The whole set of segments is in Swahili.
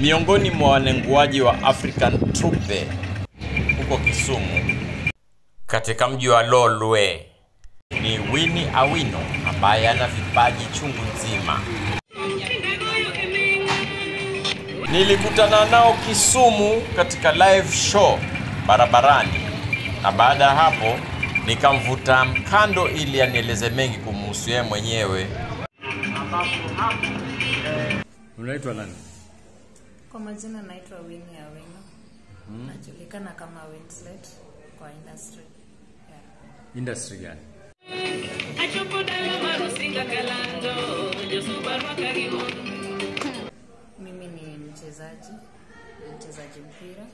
Miongoni mwa wanenguaji wa African Trupe huko Kisumu katika mji wa Lolwe ni wini Awino ambaye ana vipaji chungu nzima. Nilikutana nao Kisumu katika live show barabarani, na baada ya hapo nikamvuta mkando ili anieleze mengi kumuhusu yeye mwenyewe. Unaitwa nani? Kwa majina naitwa Winnie Awino. Najulikana kama Winslet kwa industry. Yeah. Industry gani? Mimi ni mchezaji, ni mchezaji mpira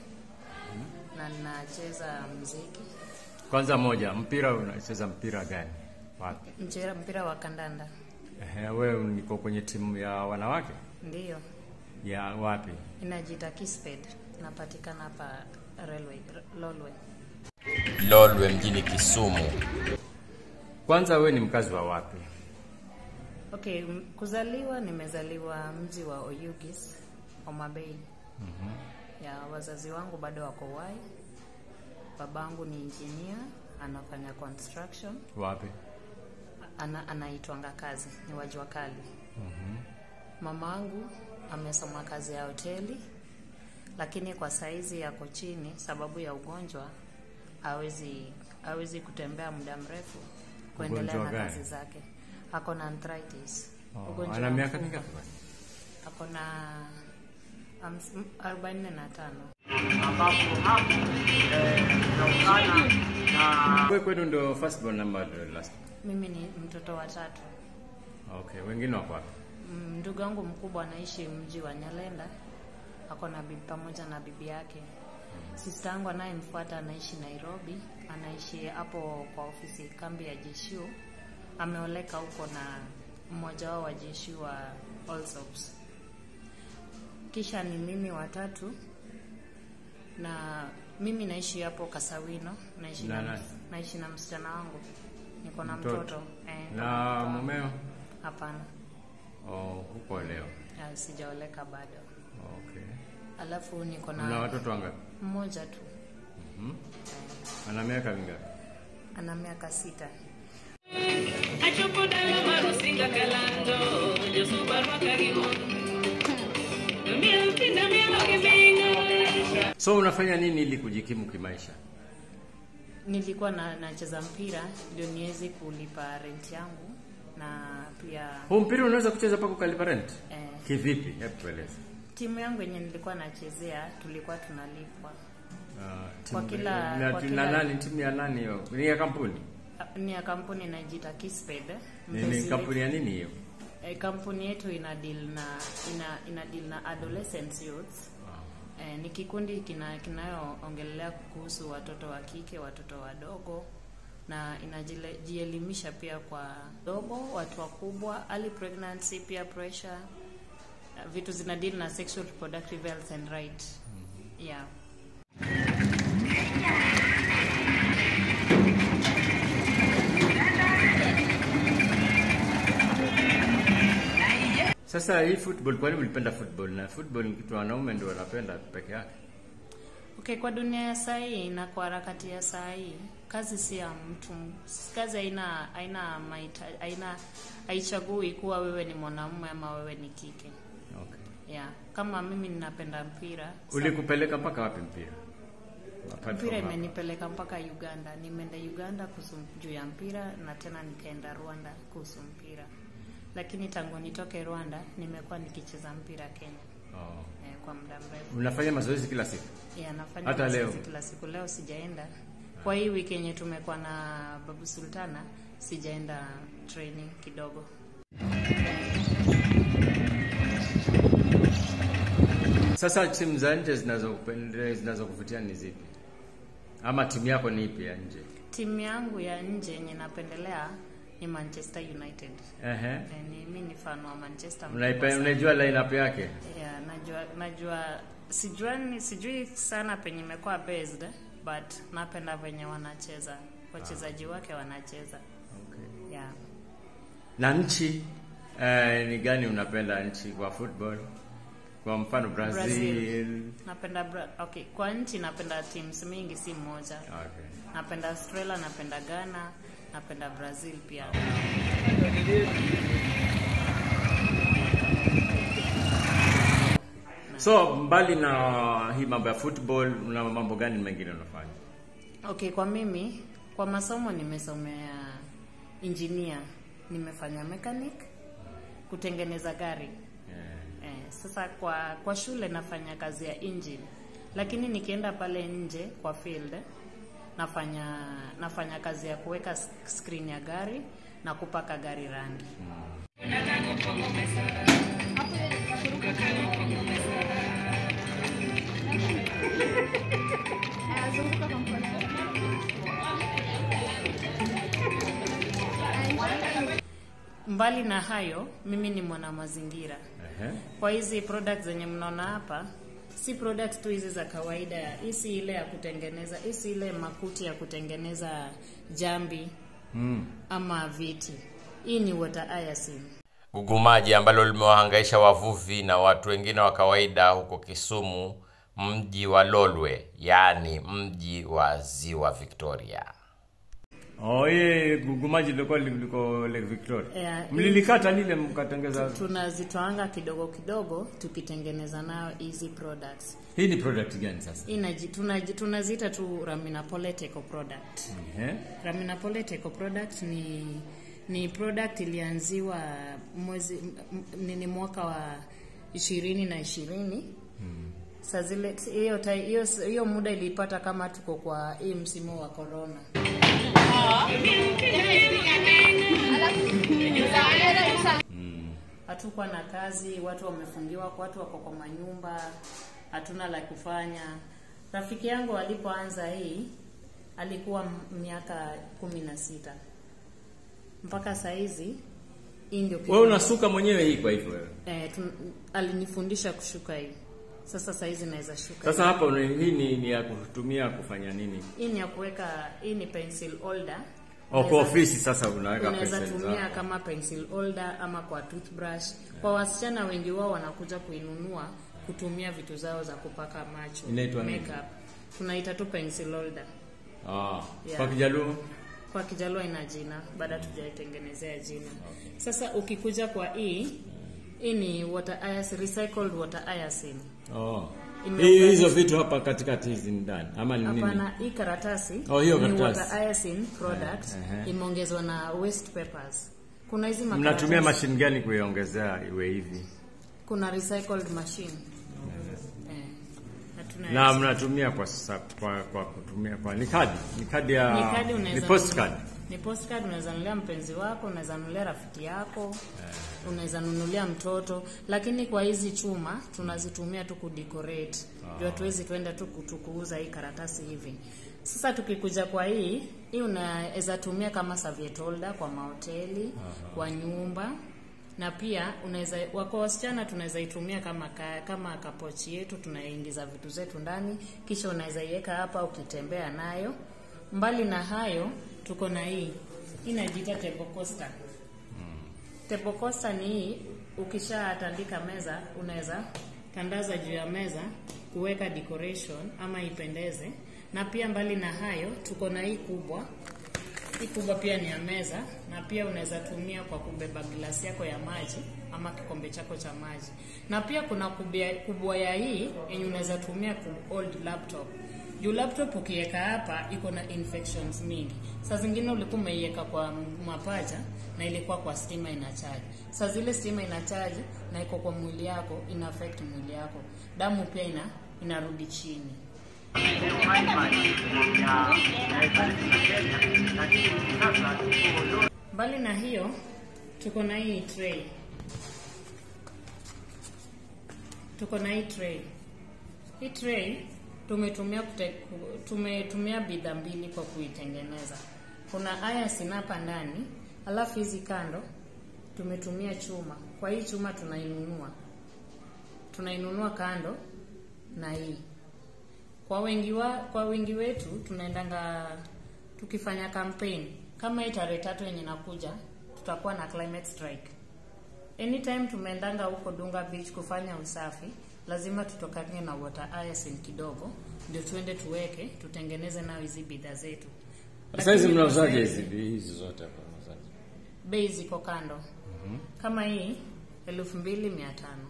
na nacheza mziki, Kwanza moja, mpira unacheza mpira gani? Wapi? mcheza mpira wa kandanda. Ehe, wewe niko kwenye timu ya wanawake Ndiyo, ya wapi? inajita Kisped, napatikana hapa Railway, Lolwe. Lolwe mjini Kisumu. Kwanza wewe ni mkazi wa wapi? Okay, kuzaliwa nimezaliwa mji wa Oyugis, Homa Bay. mm -hmm. Ya wazazi wangu bado wako wai. Babangu ni engineer, anafanya construction, Wapi? ana, anaitwanga kazi, ni wajua kali. mm -hmm. Mama wangu amesoma kazi ya hoteli, lakini kwa saizi yako chini sababu ya ugonjwa, hawezi hawezi kutembea muda mrefu kuendelea na kazi zake. Ako na arthritis. Oh, Ugonjwa ana miaka mingapi? Ako na 45 kwenu ndio first born ama last mimi ni mtoto wa tatu. Okay, wengine wako wapi? Mm, Ndugu yangu mkubwa anaishi mji wa Nyalenda, ako na bibi pamoja na bibi yake. Sista yangu anayemfuata anaishi Nairobi, anaishi hapo kwa ofisi kambi ya JSU. Ameoleka huko na mmoja wao wa JSU wa Allsops. Kisha ni mimi watatu na mimi naishi hapo Kasawino, naishi Na na, naishi na msichana wangu, niko na Mtoto. mtoto eh, Na mumeo? Hapana, Oh, huko leo. ah, sijaoleka bado. Okay. Alafu niko Una na watoto wangapi? mmoja tu Mhm. Mm Ana miaka mingapi? ana miaka sita. So unafanya nini ili kujikimu kimaisha? Nilikuwa na nacheza mpira ndio niweze kulipa rent yangu na pia Huu mpira unaweza kucheza pako ukalipa rent? eh, Kivipi? Hebu tueleze. timu yangu yenye nilikuwa nachezea tulikuwa tunalipwa Uh, Kwa kila- na, kwa na kila- nani timu ya nani hiyo? Ni ya kampuni? Ah, ni ya kampuni inajiita Kisped. Ni, ni kampuni ya nini hiyo? Eh, kampuni yetu ina deal na ina, ina deal na adolescent youths eh, ni kikundi kina, kinayoongelelea kuhusu watoto wa kike, watoto wadogo na inajielimisha pia kwa dogo, watu wakubwa, early pregnancy, peer pressure, vitu zina deal na sexual reproductive health and right. Yeah. Sasa hii football, kwa nini ulipenda football? Na football ni kitu wanaume ndio wanapenda peke yake. Okay, kwa dunia ya saa hii na kwa harakati ya saa hii, kazi si ya mtu, kazi haina haina haina haichagui kuwa wewe ni mwanamume ama wewe ni kike. Okay. Yeah, kama mimi ninapenda mpira, Ulikupeleka mpaka wapi mpira? Mpira imenipeleka mpaka Uganda. Nimeenda Uganda kuhusu juu ya mpira na tena nikaenda Rwanda kuhusu mpira, lakini tangu nitoke Rwanda nimekuwa nikicheza mpira Kenya Oh. eh, kwa muda mrefu. Unafanya mazoezi kila siku? Yeah, nafanya Hata mazoezi leo? kila siku. Leo sijaenda kwa hii wiki yenye tumekuwa na Babu Sultana, sijaenda training kidogo. Sasa timu za nje zinazokuvutia ni zipi? Ama timu yako ni ipi ya nje? Timu yangu ya nje yenye napendelea ni Manchester United. Ehe. Eh, ni mimi ni fan wa Manchester. Unaijua lineup yake? Yeah, najua najua sijui sijui sana penye imekuwa based but napenda venye wanacheza. Wachezaji wake wanacheza. Okay. Yeah. Na nchi eh, ni gani unapenda nchi kwa football? Kwa mfano Brazil. Brazil. napenda Bra okay kwa nchi napenda teams mingi si moja Okay. napenda australia napenda ghana napenda brazil pia So mbali na hii mambo ya football, na mambo gani mengine unafanya? okay kwa mimi kwa masomo nimesomea engineer nimefanya mechanic kutengeneza gari Yeah. Eh, sasa kwa kwa shule nafanya kazi ya engine, lakini nikienda pale nje kwa field nafanya nafanya kazi ya kuweka screen ya gari na kupaka gari rangi. Azunguka Mbali na hayo, mimi ni mwana mazingira. Ehe. Kwa hizi products zenye mnaona hapa, si products tu hizi za kawaida, isi ile ya kutengeneza, isi ile makuti ya kutengeneza jambi Mm. ama viti. Hii ni water hyacinth. gugumaji ambalo limewahangaisha wavuvi na watu wengine wa kawaida huko Kisumu, mji wa Lolwe, yaani mji wa ziwa Victoria. Oh, hii gugumaji lilikuwa liko Lake Victoria. Yeah, Mlilikata lile mkatengeza. tunazitoanga kidogo kidogo tukitengeneza nayo hizi products Hii ni product gani sasa? Inaji, tunaji, tunaziita tu Ramina Polet Eco product. Yeah. Ramina Polet Eco product ni ni product ilianziwa mwezi m- m- ni mwaka wa ishirini na ishirini Saa zile hiyo hiyo hiyo muda ilipata kama tuko kwa hii msimu wa corona. hatukuwa na kazi, watu wamefungiwa, watu wako kwa manyumba, hatuna la kufanya. Rafiki yangu alipoanza hii alikuwa miaka kumi na sita mpaka saizi hii ndio Wewe unasuka mwenyewe hii kwa hivyo wewe. eh, alinifundisha kushuka hii. Sasa saizi naweza shuka. Sasa hapa hii ni, ni ya kutumia kufanya nini? hii ni ya kuweka, hii ni pencil holder. Oh, kwa ofisi sasa unaweka pencil. unaweza tumia kama pencil holder ama kwa toothbrush. Yeah. Kwa wasichana wengi wao wanakuja kuinunua kutumia vitu zao za kupaka macho Inaitwa makeup. Tunaita tu pencil holder. Ah, Yeah. kwa Kijaluo. Kwa Kijaluo ina jina, baada tujaitengenezea jina. Okay. Sasa ukikuja kwa hii hii ni water hyacinth, recycled water hyacinth. Oh. Hii hizo vitu hapa katikati hizi ni ndani ama ni nini? Hapana, hii karatasi Oh, hiyo ni karatasi. water icing product uh -huh. imeongezwa na waste papers. Kuna hizi makaratasi. Mnatumia machine mashine gani kuiongezea iwe hivi? kuna recycled machine eh, Na mnatumia kwa sasa kwa, kwa kutumia kwa ni kadi, ni kadi ya ni kadi ni postcard. Ni postcard unaweza nunulia mpenzi wako unaweza nunulia rafiki yako unaweza nunulia mtoto. Lakini kwa hizi chuma tunazitumia tu kudecorate. Ndio oh. Tuwezi tuenda tu kutukuuza hii karatasi hivi. Sasa tukikuja kwa hii hii unaweza tumia kama serviette holder kwa mahoteli kwa nyumba. Na pia unaweza wako wasichana tunaweza itumia kama ka, kama kapochi yetu tunaingiza vitu zetu ndani kisha unaweza iweka hapa ukitembea nayo. Mbali na hayo tuko na hii inajiita table coaster. Mm. table coaster ni hii ukishatandika meza unaweza tandaza juu ya meza kuweka decoration ama ipendeze. Na pia mbali na hayo tuko na hii kubwa. Hii kubwa pia ni ya meza na pia unaweza tumia kwa kubeba glasi yako ya maji ama kikombe chako cha maji. Na pia kuna kubwa ya hii yenye unaweza tumia ku hold laptop juu laptop ukiweka hapa iko na infections mingi. Saa zingine ulikuwa umeiweka kwa mapaja na ilikuwa kwa stima ina charge saa zile stima ina charge na iko kwa mwili yako ina affect mwili yako. Damu pia ina inarudi chini. Mbali na hiyo tuko na hii tray. Tuko na hii tray. Hii tray tumetumia tumetumia bidhaa mbili kwa kuitengeneza. Kuna haya sinapa ndani alafu hizi kando tumetumia chuma. Kwa hii chuma tunainunua. Tunainunua kando na hii. Kwa wengi wa, kwa wengi wetu tunaendanga tukifanya campaign. Kama hii tarehe tatu yenye nakuja tutakuwa na climate strike anytime tumeendanga huko Dunga Beach kufanya usafi lazima tutokane na water hyacinth kidogo ndio tuende tuweke tutengeneze nayo hizi bidhaa zetu. Sasa hizi mnauzaje hizi hizi zote hapa mnauzaje? bei ziko kando. Mm -hmm. kama hii elfu mbili mia tano.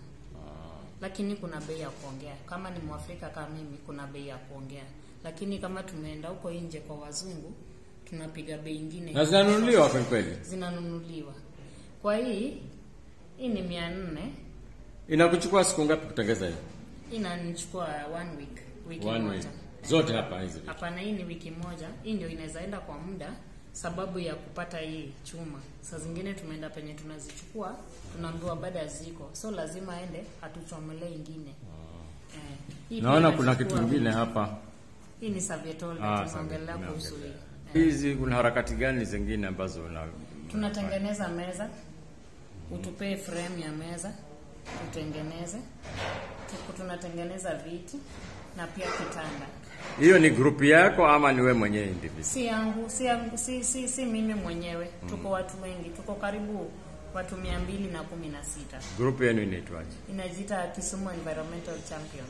Lakini kuna bei ya kuongea. Kama ni mwafrika kama mimi kuna bei ya kuongea. Lakini kama tumeenda huko nje kwa wazungu tunapiga bei ingine. Na zinanunuliwa kweli kweli. zinanunuliwa. Kwa hii hii ni mia nne Inakuchukua siku ngapi kutengeza hiyo? inanichukua one week wiki One moja week. Zote hapa hizi. hapana hii ni wiki moja hii ndio inaweza enda kwa muda sababu ya kupata hii chuma saa zingine tumeenda penye tunazichukua tunaambiwa ya ziko so lazima aende atuchomelee ingine eh, Naona kuna kitu kingine hapa. hii ni savietol Ah, tunaongelea kuhusu hii. Hizi kuna harakati gani zingine ambazo una tunatengeneza meza utupee frame ya meza tutengeneze Tuku- tunatengeneza viti na pia kitanda Hiyo ni grupu yako ama ni wewe mwenyewe individual? si yangu si yangu si, si, si mimi mwenyewe Mm. tuko watu wengi tuko karibu watu mia mbili na kumi na sita Grupu yenu inaitwaje? inajiita kisumu environmental champion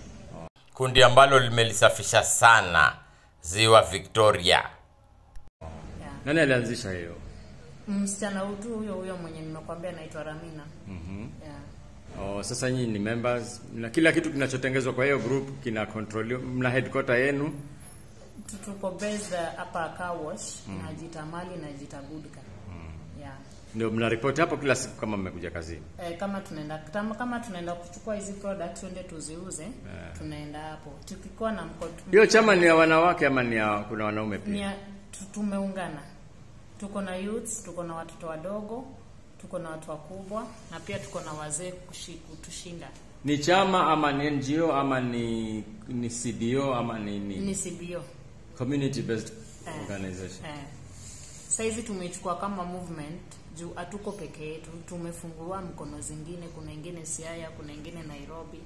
kundi ambalo limelisafisha sana ziwa Victoria. yeah. Nani alianzisha hiyo? Msichana utu huyo huyo mwenye nimekwambia anaitwa ramina mm -hmm. yeah. Oh, sasa nyinyi ni members na kila kitu kinachotengezwa kwa hiyo group kina control mna headquarter yenu. Tu- tuko based hapa car wash inajiita mali inajiita goodka yeah. Ndio mna report hapo kila siku kama mmekuja kazini. Eh, kama tunaenda kama, kama tunaenda kuchukua hizi products tuende tuziuze yeah. tunaenda hapo tukikuwa na mko Hiyo chama ni ya wanawake ama ni ya kuna wanaume pia? Ni tumeungana tuko na youths tuko na watoto wadogo tuko na watu wakubwa na pia tuko na wazee kutushinda Ni chama ama ni NGO ama ni ni CBO ama ni, ni, ni CBO community based Eh. organization. eh. Saizi tumeichukua kama movement juu hatuko peke yetu, tumefungua mkono zingine. Kuna ingine Siaya, kuna ingine Nairobi,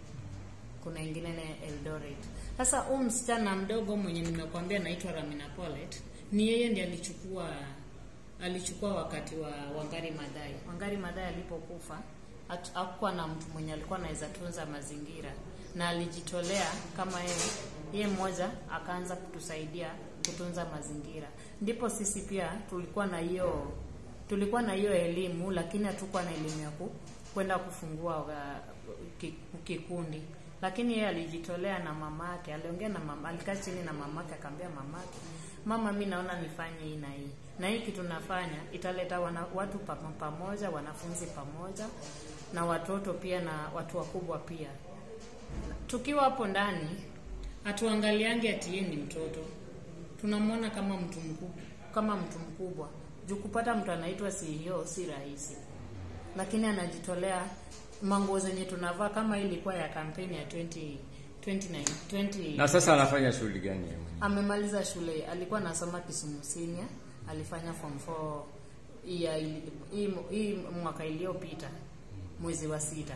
kuna ingine na Eldoret. Sasa huu msichana mdogo mwenye nimekwambia naitwa Ramina Polet, ni yeye ndiye alichukua alichukua wakati wa Wangari Madai. Wangari Madai alipokufa hakukuwa na mtu mwenye alikuwa anaweza tunza mazingira, na alijitolea kama yeye yeye mmoja akaanza kutusaidia kutunza mazingira. Ndipo sisi pia tulikuwa na hiyo tulikuwa na hiyo elimu, lakini hatukuwa na elimu ya kwenda kufungua uh, kikundi lakini yeye alijitolea na mamake, aliongea na mama, alikaa chini na mamake akamwambia mamake, mama, mi naona nifanye hii na hii. Na hii kitu nafanya italeta wana, watu pamoja, wanafunzi pamoja na watoto pia na watu wakubwa pia. Tukiwa hapo ndani hatuangaliangi ati ni mtoto, tunamwona kama mtu mkubwa, kama mtu mkubwa. Juu kupata mtu anaitwa CEO si rahisi. Lakini anajitolea manguo zenye tunavaa kama ilikuwa ya kampeni ya 20 29 20 Na sasa anafanya shughuli gani yeye amemaliza shule. Alikuwa anasoma Kisumu Senior. Alifanya form 4 hii ya- hii hii mwaka iliyopita mwezi wa sita.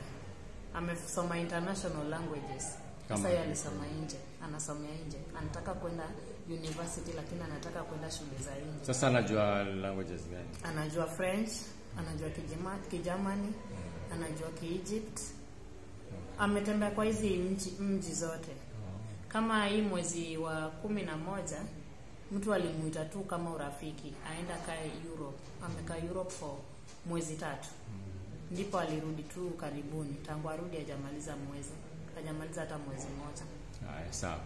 Amesoma international languages. Sasa yeye alisoma nje. Anasomea nje. Anataka kwenda university lakini anataka kwenda shule za nje. Sasa anajua languages gani? anajua French, anajua Kijama, Kijamani, anajua Kiegypt. Ametembea kwa hizi mji, mji zote. Kama hii mwezi wa kumi na moja mtu alimuita tu kama urafiki, aenda kae Europe. Amekaa Europe for mwezi tatu, ndipo alirudi tu karibuni. Tangu arudi hajamaliza mwezi, hajamaliza hata mwezi mmoja.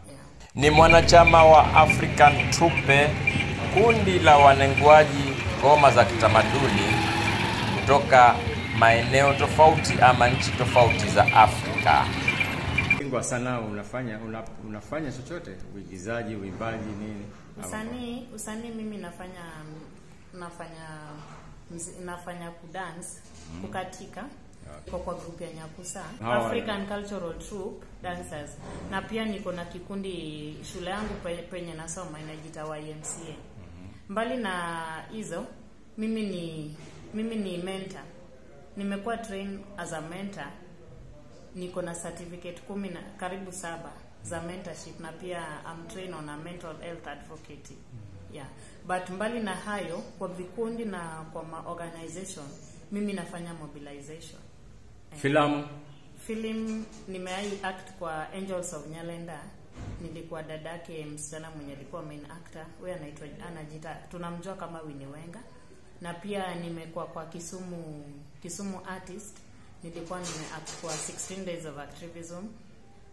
Yeah. Ni mwanachama wa African Trupe, kundi la wanenguaji ngoma za kitamaduni kutoka maeneo tofauti ama nchi tofauti za Afrika. Bingwa sana unafanya una, unafanya chochote? Uigizaji, uimbaji, nini? Usanii, usanii mimi nafanya nafanya nafanya kudance kukatika kwa kwa group ya Nyakusa Hawa- African Cultural Troupe Dancers, na pia niko na kikundi shule yangu penye nasoma inajita YMCA. Mbali na hizo, mimi ni mimi ni mentor, nimekuwa train as a mentor niko na certificate kumi na karibu saba za mentorship na pia I'm trained on a mental health advocate yeah but mbali na hayo kwa vikundi na kwa ma organization mimi nafanya mobilization Filamu film nimeai act kwa Angels of Nyalenda. Nilikuwa dadake msichana mwenye alikuwa main actor. Huyo anaitwa anajiita tunamjua kama Winnie Wenga. Na pia nimekuwa kwa Kisumu Kisumu artist. Nilikuwa nimeact kwa 16 days of activism.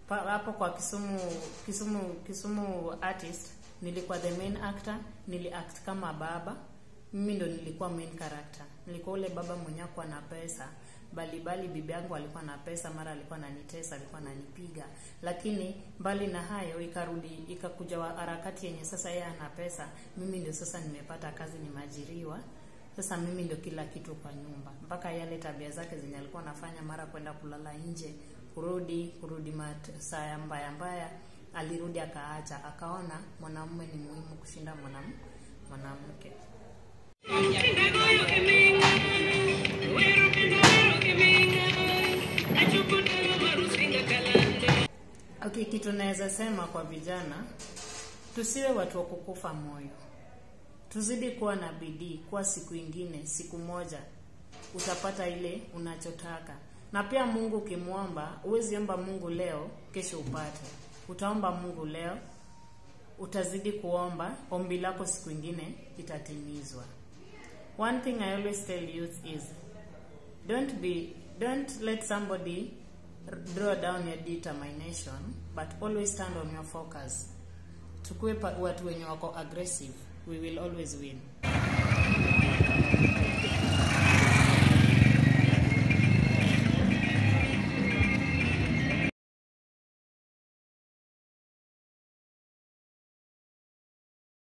Hapo kwa Kisumu Kisumu Kisumu artist nilikuwa the main actor, niliact kama baba mimi ndo nilikuwa main character. Nilikuwa ule baba mwenye akuwa na pesa bali bali bibi yangu alikuwa na pesa, mara alikuwa ananitesa, alikuwa ananipiga. Lakini mbali na hayo, ikarudi ikakuja harakati yenye sasa yeye ana pesa, mimi ndio sasa nimepata kazi, nimeajiriwa. Sasa mimi ndio kila kitu kwa nyumba, mpaka yale tabia zake zenye alikuwa anafanya, mara kwenda kulala nje, kurudi kurudi saa ya mbaya mbaya, alirudi akaacha, akaona mwanamume ni muhimu kushinda mwanam mwanamke. Okay, kitu naweza sema kwa vijana, tusiwe watu wa kukufa moyo, tuzidi kuwa na bidii, kuwa siku ingine, siku moja utapata ile unachotaka. Na pia Mungu ukimwomba, huwezi omba Mungu leo kesho upate. Utaomba Mungu leo, utazidi kuomba, ombi lako siku ingine itatimizwa. One thing I always tell youth is don't be don't let somebody draw down your determination but always stand on your focus tukue watu wenye wako aggressive we will always win